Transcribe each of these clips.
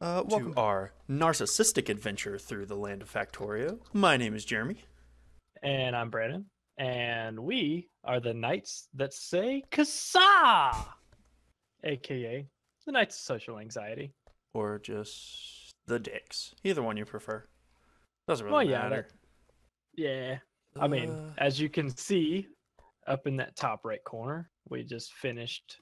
Uh, welcome to our narcissistic adventure through the land of Factorio. My name is Jeremy. And I'm Brandon. And we are the knights that say Kasa! AKA the Knights of Social Anxiety. Or just the dicks. Either one you prefer. Doesn't really Well, yeah, matter. that- Yeah. I mean, Uh, as you can see up in that top right corner, we just finished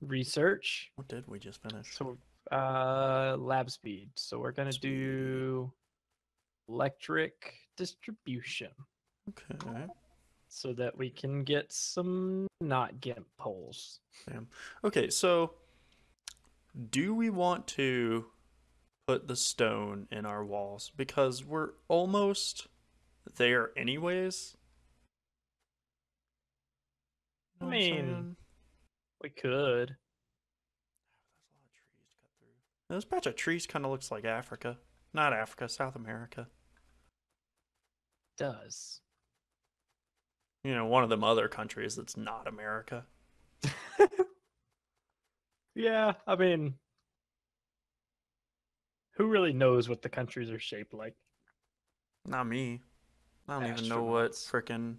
research. what did we just finish? So, uh, lab speed. So we're going to do electric distribution Okay. so that we can get some not GIMP poles. Damn. Okay, so do we want to put the stone in our walls? Because we're almost there anyways. I mean. We could. There's a lot of trees cut through. This patch of trees kind of looks like Africa. Not Africa, South America. Does. You know, one of them other countries that's not America. Yeah, I mean, who really knows what the countries are shaped like? Not me. I don't even know what Astronauts. frickin'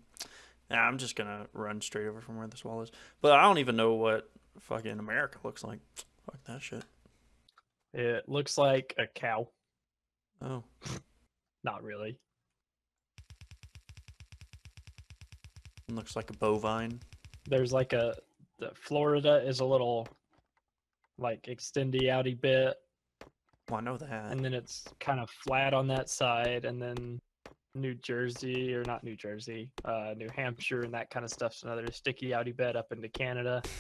Yeah, I'm just gonna run straight over from where this wall is. But I don't even know what fucking America looks like. Fuck that shit. It looks like a cow. Oh. Not really. It looks like a bovine. There's like a the Florida is a little like extendy outy bit, Well, I know that. and then it's kind of flat on that side, and then New Jersey or not New Jersey, uh, New Hampshire and that kind of stuff's another sticky outy bit up into Canada.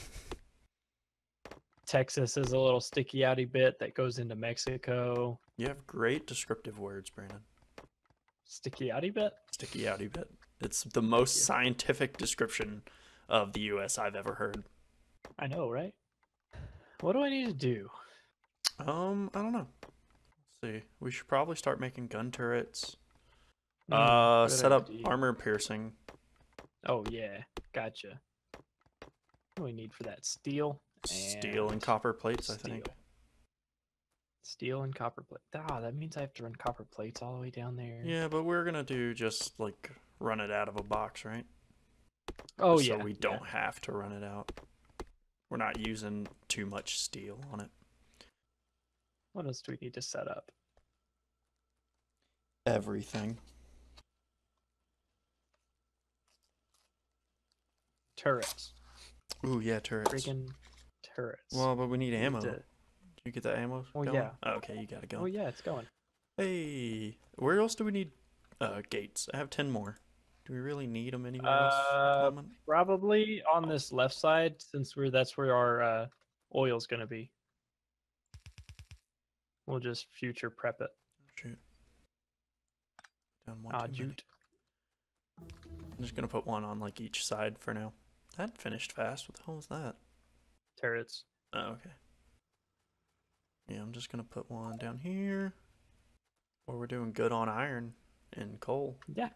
Texas is a little sticky outy bit that goes into Mexico. You have great descriptive words, Brandon. Sticky outy bit? Sticky outy bit. It's the most scientific description of the US I've ever heard. I know, right? What do I need to do? Um, I don't know. Let's see. We should probably start making gun turrets. Hmm, Uh, set up armor piercing. Oh yeah, gotcha. What do we need for that? Steel, Steel and copper plates, I think. steel. Steel and copper plate. Ah, that means I have to run copper plates all the way down there. Yeah, but we're gonna do just like run it out of a box, right? Oh so yeah. So we don't have to run it out. We're not using too much steel on it. What else do we need to set up? Everything. Turrets. Ooh, yeah, turrets. Friggin' turrets. Well, but we need We need ammo. to- you get that ammo? Well, going? yeah. Oh, okay, you got it Oh going. yeah, it's going. Hey, where else do we need uh gates? I have ten more. Do we really need them anywhere else Uh. Probably on this left side, since we're that's where our uh, oil's gonna be. We'll just future prep it. Shoot. Down one Ah, too jute. I'm just gonna put one on like each side for now. That finished fast. What the hell was that? Turrets. Oh, okay. Yeah, I'm just gonna put one down here. Or we're doing good on iron and coal. Yeah.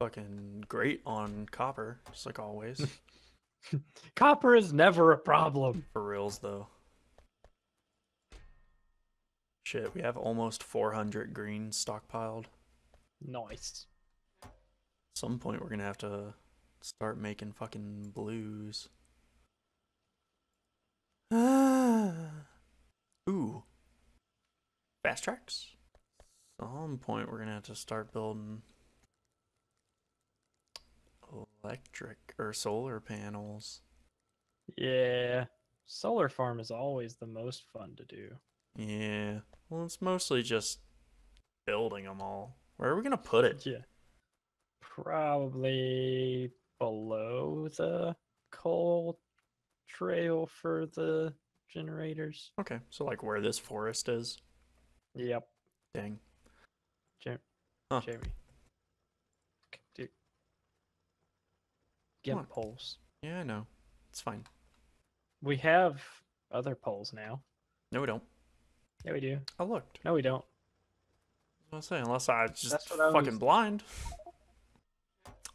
Fucking great on copper, just like always. Copper is never a problem. For reals though. Shit, we have almost 400 green stockpiled. Nice. At some point we're gonna have to start making fucking blues. Ooh. Fast tracks? Some point we're gonna have to start building electric or solar panels. Yeah. Solar farm is always the most fun to do. Yeah. Well, it's mostly just building them all. Where are we gonna put it? Yeah. Probably below the coal trail for the generators. Okay, so like where this forest is. Yep. Dang. Jer- Huh. Jeremy. C- Dude. Gimp poles. Yeah, I know. It's fine. We have other poles now. No, we don't. Yeah, we do. I looked. No, we don't. I was gonna unless I just That's what I fucking was- blind.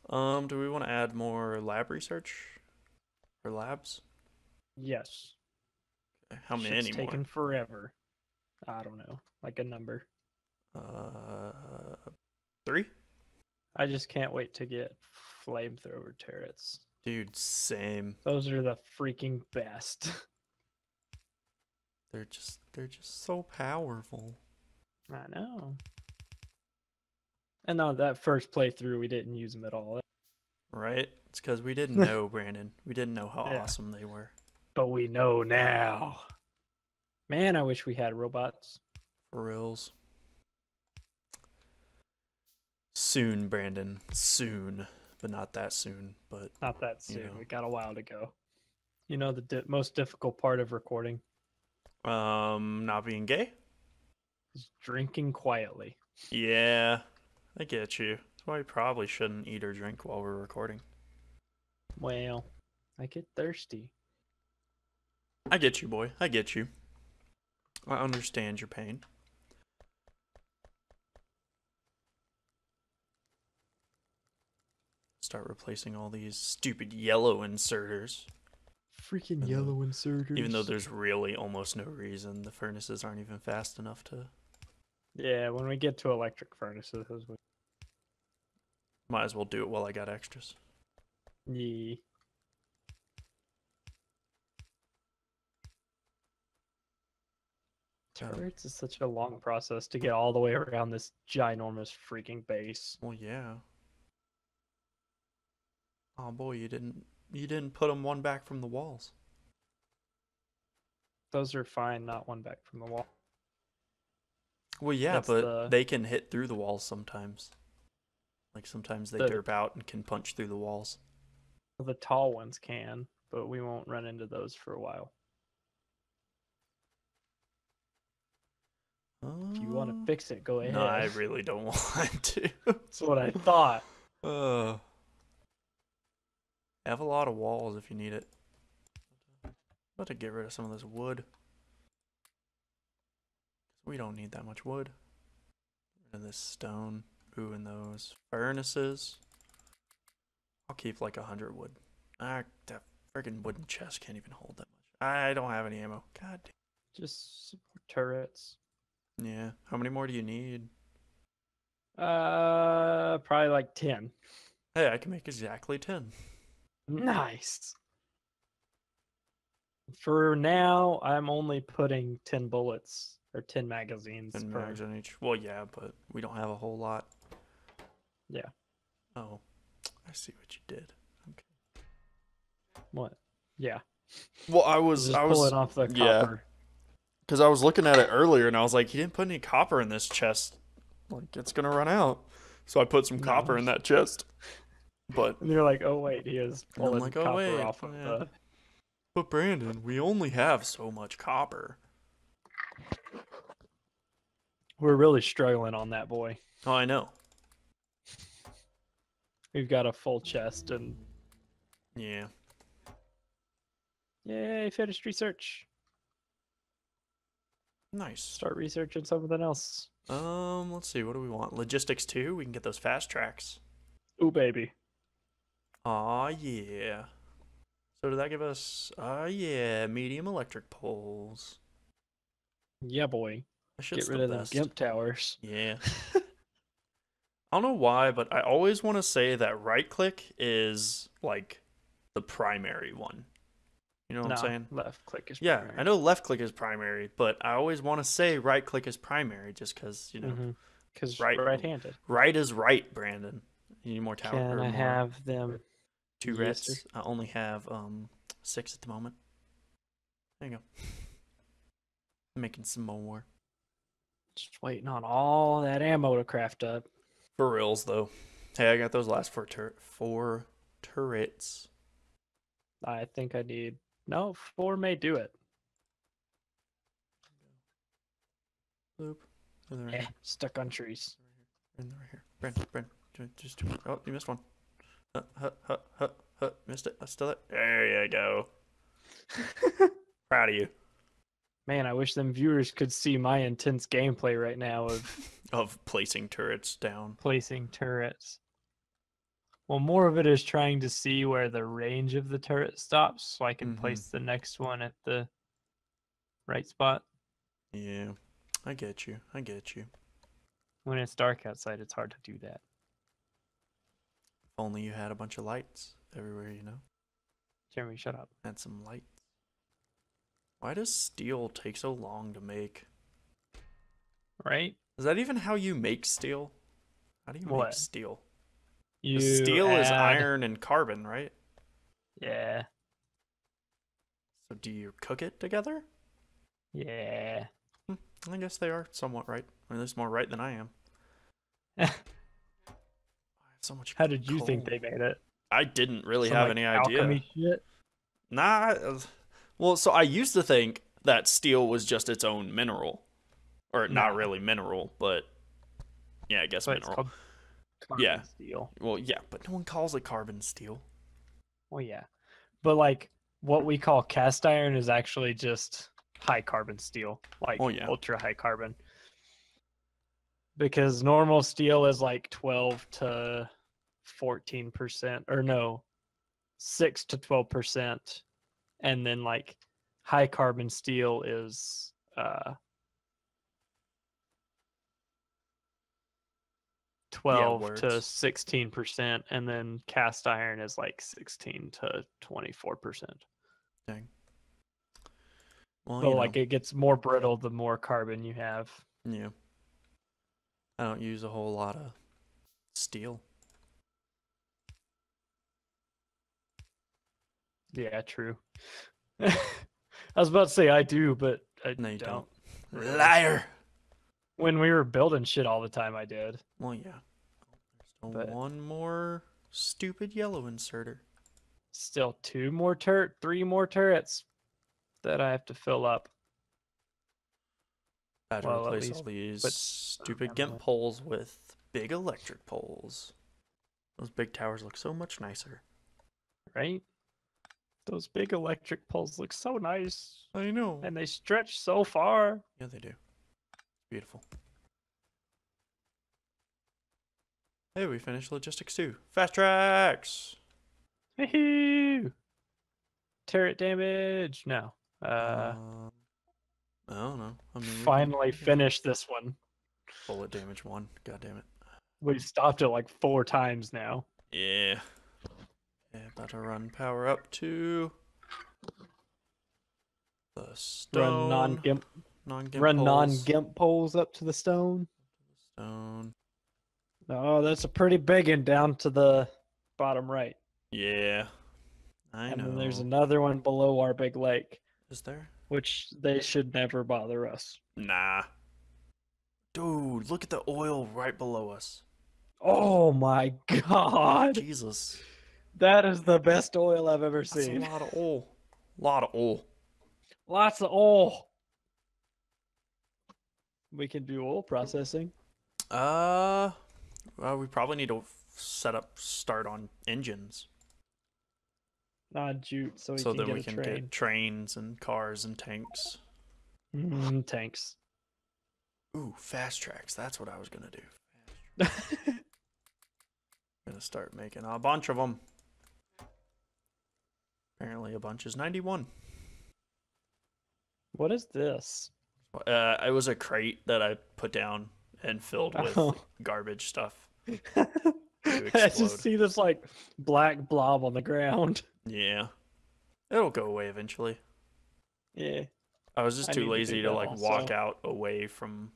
Um, do we want to add more lab research or labs? Yes. How Shit's many more? taking forever. I don't know, like a number. Uh, three. I just can't wait to get flamethrower turrets. Dude, same. Those are the freaking best. They're just they're just so powerful. I know. And on that first playthrough, we didn't use them at all, Right? It's because we didn't know, Brandon. We didn't know how Yeah. awesome they were. but we know now. Man, I wish we had robots. For reals. Soon, Brandon. Soon. But not that soon. But Not that You soon. know. We got a while to go. You know the di- most difficult part of recording um not being gay? is drinking quietly. Yeah. I get you. That's why we probably shouldn't eat or drink while we're recording. Well, I get thirsty. I get you, boy. I get you. I understand your pain. Start replacing all these stupid yellow inserters. Freaking though- yellow inserters. Even though there's really almost no reason. The furnaces aren't even fast enough to. Yeah, when we get to electric furnaces, we... Might as well do it while I got extras. yeah. Turrets is such a long process to get all the way around this ginormous freaking base. Well, yeah. Oh boy, you didn't you didn't put them one back from the walls. Those are fine, not one back from the wall. Well, yeah, That's but the- they can hit through the walls sometimes. Like sometimes they The- derp out and can punch through the walls. The tall ones can, but we won't run into those for a while. If you want to Uh, fix it, go ahead. No, I really don't want to. That's what I thought. uh, have a lot of walls if you need it. About to get rid of some of this wood. We don't need that much wood. Get rid of this stone. Ooh, and those furnaces. I'll keep like a hundred wood. Ah, that friggin' wooden chest can't even hold that much. I don't have any ammo. God damn. Just turrets. Yeah. How many more do you need? Uh, probably like ten. Hey, I can make exactly ten. Nice. For now, I'm only putting ten bullets or ten magazines Ten per. mags on each. Well, yeah, but we don't have a whole lot. Yeah. Oh, I see what you did. Okay. What? Yeah. Well, I was, Just I was, it off the yeah. copper. because I was looking at it earlier, and I was like, he didn't put any copper in this chest. Like, it's gonna run out. So I put some copper in that chest. But, And you're like, oh wait, he is pulling like, oh, copper wait, off of yeah. the. but Brandon, we only have so much copper. We're really struggling on that boy. Oh, I know. We've got a full chest and Yeah. yay, finished research. Nice. Start researching something else. Um, let's see. What do we want? Logistics two. We can get those fast tracks. Ooh baby. Aw, yeah. So did that give us? Ah, yeah, medium electric poles. Yeah boy. Get rid of best. gimp towers. Yeah. I don't know why, but I always want to say that right click is like the primary one. You know what no, I'm saying? left click is primary. Yeah, primary. I know left click is primary, but I always want to say right click is primary just because, you know, Because right- right-handed. right is right, Brandon. You need more tower. Can I more- have them? two Yes, reds? sir. I only have um six at the moment. There you go. Making some more. Just waiting on all that ammo to craft up. For reals though. Hey, I got those last four tur- four turrets. I think I need no four may do it. Loop. Right Eh, here. stuck on trees. Right here. Brandon, Brandon, ju- just do Oh, you missed one. Huh, huh, huh, huh, huh. Missed it. I still it. There you go. Proud of you. Man, I wish them viewers could see my intense gameplay right now of Of placing turrets down. placing turrets. Well, more of it is trying to see where the range of the turret stops so I can Mhm. place the next one at the right spot. Yeah, I get you. I get you. When it's dark outside, it's hard to do that. If only you had a bunch of lights everywhere, you know? Jeremy, shut up. Had some lights. Why does steel take so long to make? Right? Is that even how you make steel? How do you make steel? You steel is iron and carbon, right? Yeah. So do you cook it together? Yeah. Hmm, I guess they are somewhat right. Or at least more right than I am. I have so much. How did you think they made it? I didn't really Some, have like, any idea. alchemy shit? Nah. Uh, Well, so I used to think that steel was just its own mineral, or hmm. not really mineral, but yeah, I guess But mineral. Yeah. steel. Well, yeah, but no one calls it carbon steel. Well, yeah. But like what we call cast iron is actually just high carbon steel, like Oh, yeah. ultra high carbon. Because normal steel is like 12 to 14% or no, 6 to 12% and then like high carbon steel is uh 12 to 16% and then cast iron is like 16 to 24% Dang. Well, so like know, it gets more brittle the more carbon you have yeah. I don't use a whole lot of steel. Yeah true i was about to say i do but i No, you don't, don't. Liar. when we were building shit all the time i did Well, yeah. There's But- one more stupid yellow inserter. still two more turret three more turrets that i have to fill up I had to Well, replace least all these put stupid gimp poles with big electric poles. Those big towers look so much nicer. right those big electric poles look so nice I know. and they stretch so far Yeah, they do. Beautiful. Hey, we finished logistics two. Fast tracks. Woohoo! Turret damage. No. Uh, Um, I don't know. I mean, finally we finished this one. Bullet damage one. God damn it. We've stopped it like four times now. Yeah. Yeah, about to run power up to the stone. Run non gimp. non-gimp Run non poles. gimp poles up to the stone. Stone. Oh, that's a pretty big one down to the bottom right. Yeah. I and know. then there's another one below our big lake, Is there? which they should never bother us. Nah. Dude, look at the oil right below us. Oh my god. Jesus. That is the best oil I've ever That's a lot of oil. lot of oil. Lots of oil. We can do oil processing. Uh, well, we probably need to set up start on engines Non jute, so we so can that get we a can train. get trains and cars and tanks. Mm, tanks. Ooh, fast tracks. That's what I was gonna do. Gonna start making a bunch of them. Apparently, a bunch is 91. what is this? Uh, it was a crate that I put down and filled with Oh. garbage stuff. I just see this like black blob on the ground. Yeah, it'll go away eventually. Yeah. I was just I too to lazy to that like walk out away from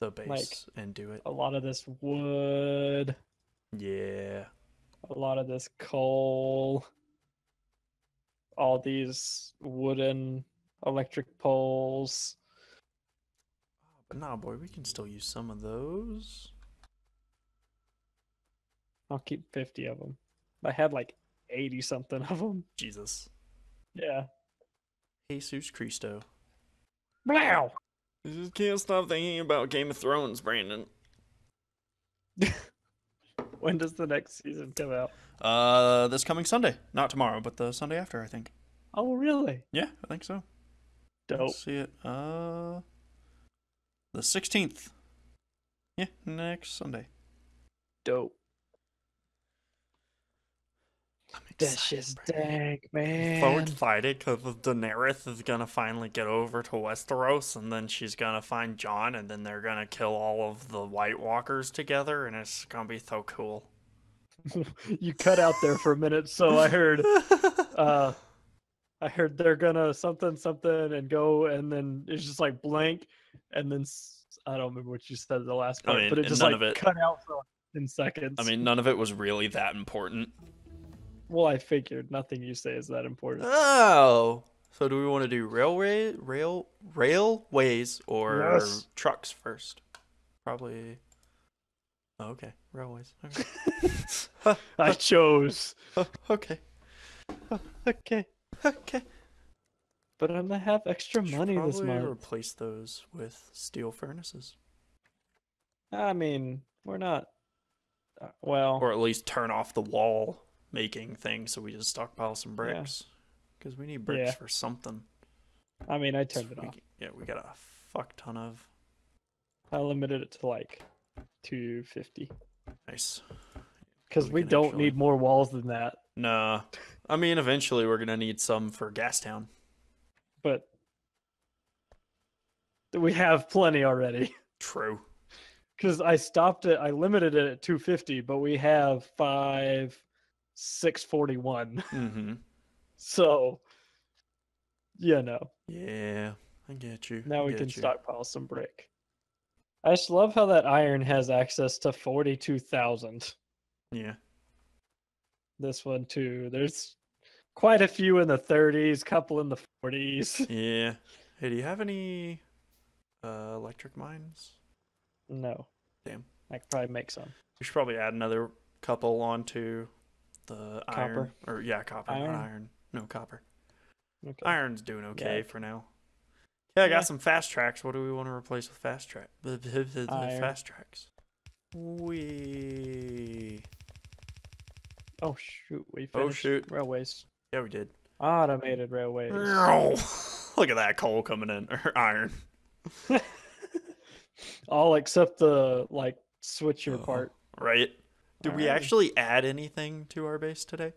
the base and do it. A lot of this wood, Yeah. A lot of this coal, all these wooden electric poles. Ah, but nah, boy, we can still use some of those. I'll keep 50 of them. I had like 80 something of them. Jesus. Yeah. Jesus Christo. Blow! You just can't stop thinking about Game of Thrones, Brandon. When does the next season come out? Uh, this coming Sunday. Not tomorrow, but the Sunday after, I think. Oh, really? Yeah, I think so. Dope. Let's see it. Uh, the 16th. Yeah, next Sunday. Dope. Excited, shit's dank, man. So excited because Daenerys is gonna finally get over to Westeros, and then she's gonna find Jon, and then they're gonna kill all of the White Walkers together, and it's gonna be so cool. you cut out there for a minute, so I heard uh I heard they're gonna something something and go and then it's just like blank and then I don't remember what you said the last I part, mean, but it just none like of it- cut out for like 10 seconds. I mean, none of it was really that important. Well, I figured nothing you say is that important. Oh, so do we want to do railway, rail, railways, or Yes. trucks first? Probably. Oh, okay, railways. Okay. I chose. okay. Okay, Okay. but I'm gonna have extra Should money this probably month. replace those with steel furnaces, I mean, we're not. Uh, well, or at least turn off the wall making thing, so we just stockpile some bricks. Because we need bricks Yeah. for something. I mean, I turned it We off. Yeah, we got a fuck ton of. I limited it to like 250 Nice. because we we don't actually- need more walls than that. Nah. I mean, eventually we're gonna need some for Gastown. but we have plenty already True. because I stopped it. I limited it at 250, but we have five 641. Mm-hmm. So, you know, Yeah, I get you. now I we can you. stockpile some brick. I just love how that iron has access to 42,000. Yeah. This one too. There's quite a few in the 30s, couple in the 40s. Yeah. Hey, do you have any uh, electric mines? no. Damn. I could probably make some. We should probably add another couple onto the iron. Or yeah, copper, Iron? not iron. No copper. Okay. Iron's doing okay Yeah. for now. Yeah, I got Yeah. some fast tracks. What do we want to replace with fast track? Iron. Fast tracks. We. Oh shoot, we Oh, shoot. railways. Yeah, we did. Automated railways. Look at that coal coming in, or iron. All except the like switcher Oh. part. Right? Did we Alrighty. actually add anything to our base today?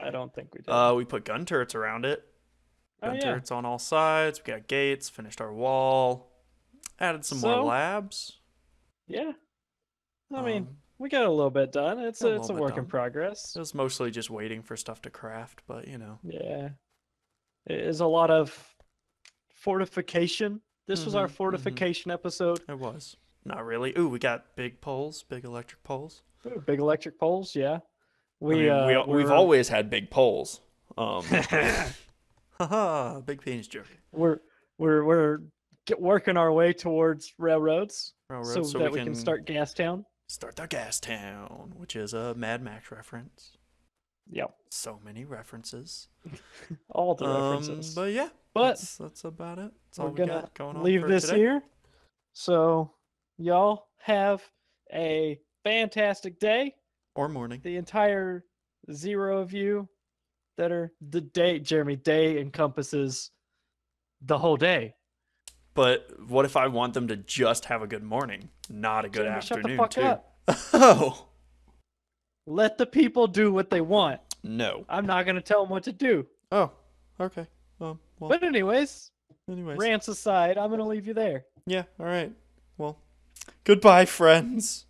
I don't think we did. Uh, we put gun turrets around it. oh Gun yeah. turrets on all sides. We got gates. Finished our wall. Added some more labs. Yeah. I mean, Um, we got a little bit done. It's a a, it's a little bit work in progress. it was mostly just waiting for stuff to craft, but you know. Yeah. It is a lot of fortification. This was our Mhm, mhm. fortification episode. It was. Not really. Ooh, we got big poles, big electric poles. Ooh, big electric poles, yeah. I We mean, uh we, we've always had big poles. Um, haha, big penis joke. we're we're we're get, working our way towards railroads Railroad, so, so that we we can start Gas Town. Start the gas town, which is a Mad Max reference. Yep. So many references. All the Um, references. but yeah, but that's, that's about it. That's we're all we gonna got going on leave for this today. here. So y'all have a fantastic day. or morning. The entire zero of you that are the day Jeremy day encompasses the whole day. But what if I want them to just have a good morning, not a good Jeremy, shut the afternoon fuck too? up. Oh Let the people do what they want. no. I'm not gonna tell them what to do. Oh, okay. Um, well, But anyways, anyways, rants aside, I'm gonna leave you there. yeah. All right. Well, goodbye, friends.